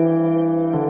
Música